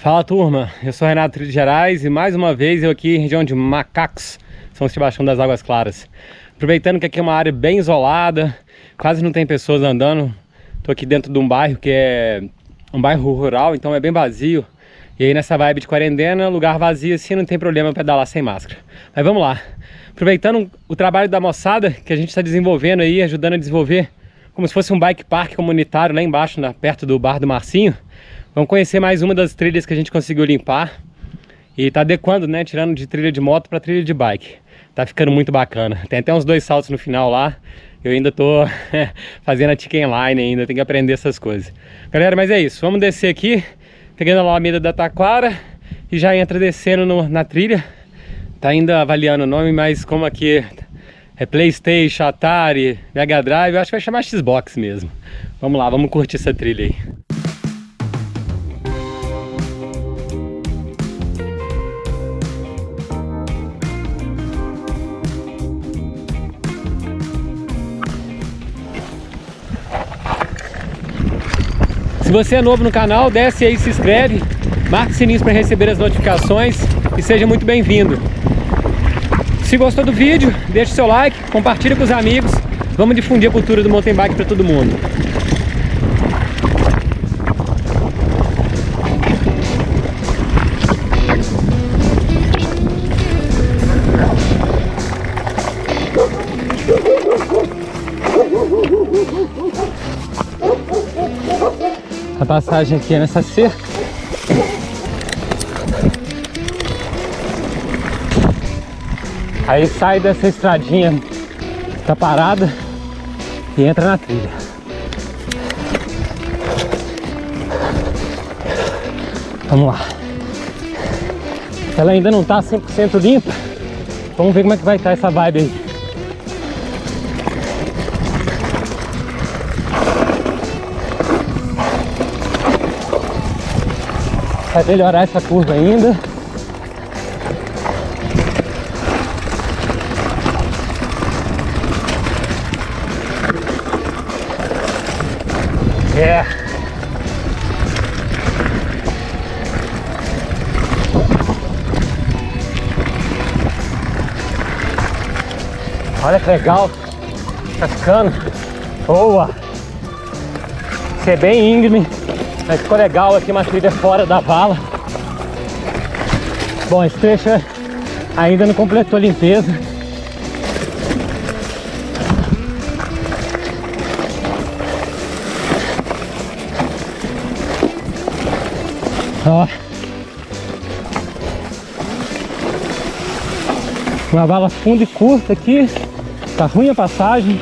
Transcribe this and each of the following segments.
Fala turma, eu sou Renato Trilho Gerais e mais uma vez eu aqui em região de Macacos, São Sebastião das Águas Claras. Aproveitando que aqui é uma área bem isolada, quase não tem pessoas andando. Tô aqui dentro de um bairro que é um bairro rural, então é bem vazio. E aí nessa vibe de quarentena, lugar vazio assim, não tem problema pedalar sem máscara. Mas vamos lá. Aproveitando o trabalho da moçada que a gente está desenvolvendo aí, ajudando a desenvolver como se fosse um bike park comunitário lá embaixo, na, perto do Bar do Marcinho. Vamos conhecer mais uma das trilhas que a gente conseguiu limpar. E tá adequando, né? Tirando de trilha de moto para trilha de bike. Tá ficando muito bacana. Tem até uns dois saltos no final lá. Eu ainda tô fazendo a chicken line ainda, tem que aprender essas coisas. Galera, mas é isso. Vamos descer aqui, pegando a Alameda da Taquara e já entra descendo no, na trilha. Tá ainda avaliando o nome, mas como aqui é Playstation, Atari, Mega Drive, acho que vai chamar Xbox mesmo. Vamos lá, vamos curtir essa trilha aí. Se você é novo no canal, desce aí, se inscreve, marca o sininho para receber as notificações e seja muito bem-vindo. Se gostou do vídeo, deixa o seu like, compartilha com os amigos, vamos difundir a cultura do mountain bike para todo mundo. Passagem aqui é nessa cerca. Aí sai dessa estradinha tá parada e entra na trilha. Vamos lá. Ela ainda não tá 100% limpa. Vamos ver como é que vai estar tá essa vibe aí. Vai melhorar essa curva ainda. É. Olha que legal. Tá ficando. Boa. Ser bem íngreme. Mas ficou legal aqui uma trilha fora da vala. Bom, esse trecho ainda não completou a limpeza. Ó. Uma vala funda e curta aqui. Tá ruim a passagem.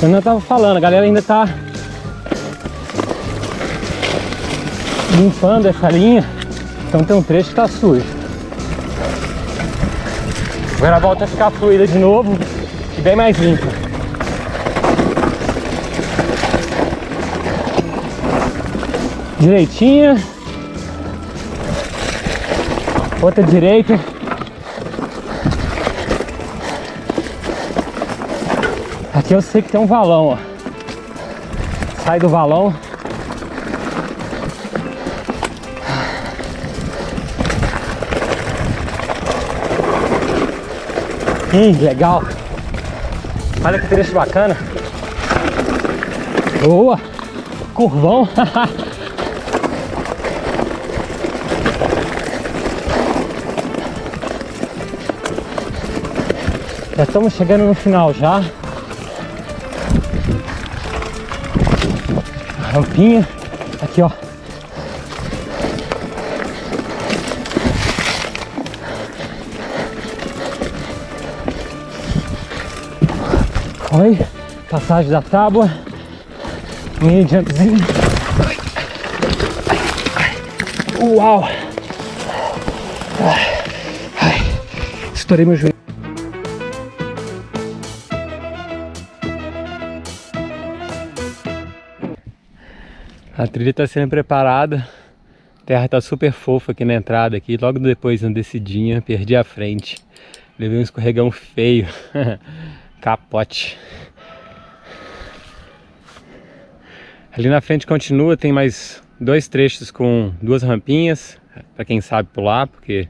Eu não tava falando, a galera ainda tá limpando essa linha. Então tem um trecho que tá sujo. Agora volta a ficar fluida de novo e bem mais limpa. Direitinha. Outra direita. Aqui eu sei que tem um valão, ó. Sai do valão. Hum, legal. Olha que trecho bacana. Boa. Curvão. já estamos chegando no final já. Rampinha. Aqui, ó. Oi, passagem da tábua. Mini jumpzinho. Uau! Ai, estourei meu joelho. A trilha está sendo preparada. A terra está super fofa aqui na entrada aqui. Logo depois na descidinha, perdi a frente. Levei um escorregão feio. Capote. Ali na frente continua, tem mais dois trechos com duas rampinhas, para quem sabe pular, porque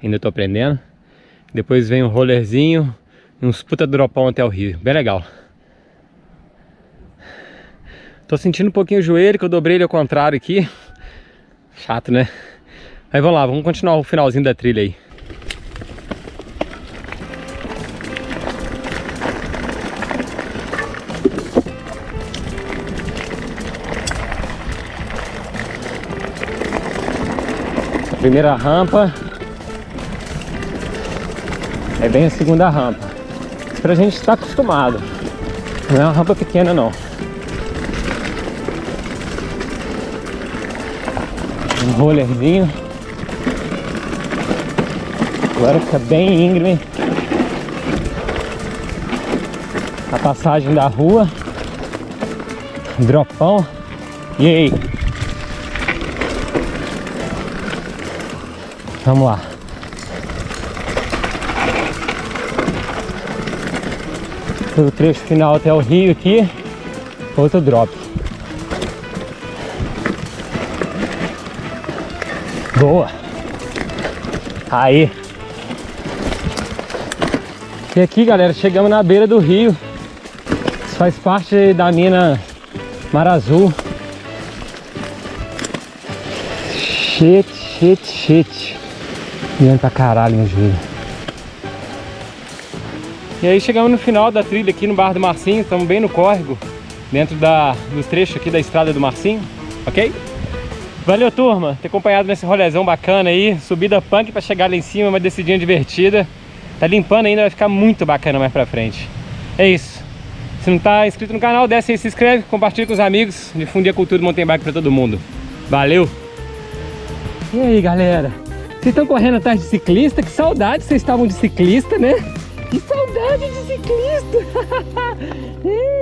ainda estou aprendendo. Depois vem um rollerzinho e uns puta dropão até o rio, bem legal. Tô sentindo um pouquinho o joelho, que eu dobrei ele ao contrário aqui. Chato, né? Mas vamos lá, vamos continuar o finalzinho da trilha aí. Primeira rampa é bem a segunda rampa. Pra gente estar acostumado. Não é uma rampa pequena não. Um rollerzinho. Agora fica bem íngreme. A passagem da rua. Dropão. E aí? Vamos lá. O trecho final até o rio aqui. Outro drop. Boa. Aí. E aqui, galera, chegamos na beira do rio. Isso faz parte da mina Mar Azul. Shit, shit, shit. Pra caralho meu joelho. E aí chegamos no final da trilha aqui no Bar do Marcinho. Estamos bem no córrego, dentro da, do trecho aqui da estrada do Marcinho, ok? Valeu, turma, ter acompanhado nesse rolezão bacana aí. Subida punk pra chegar lá em cima, uma descidinha divertida. Tá limpando ainda, vai ficar muito bacana mais pra frente. É isso. Se não tá inscrito no canal, desce aí, se inscreve, compartilha com os amigos, difundir a cultura do mountain bike pra todo mundo. Valeu! E aí, galera? Vocês estão correndo atrás de ciclista? Que saudade vocês estavam de ciclista, né? Que saudade de ciclista!